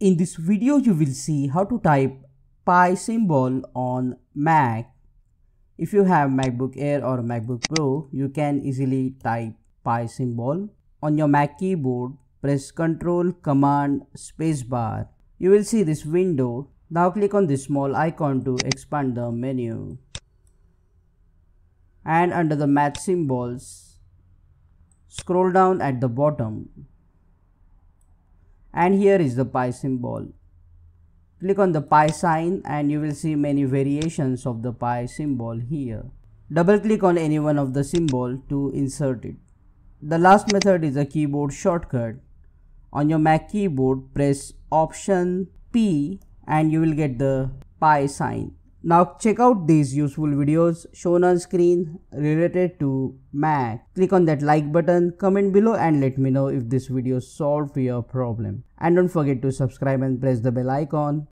In this video you will see how to type Pi symbol on Mac. If you have MacBook Air or MacBook Pro, you can easily type Pi symbol. On your Mac keyboard, press Ctrl Command Spacebar. You will see this window. Now click on this small icon to expand the menu. And under the math symbols, scroll down at the bottom and here is the pi symbol. Click on the pi sign and you will see many variations of the pi symbol here. Double click on any one of the symbol to insert it. The last method is a keyboard shortcut. On your Mac keyboard press option P and you will get the pi sign. Now check out these useful videos shown on screen related to Mac. Click on that like button, comment below and let me know if this video solved your problem. And don't forget to subscribe and press the bell icon.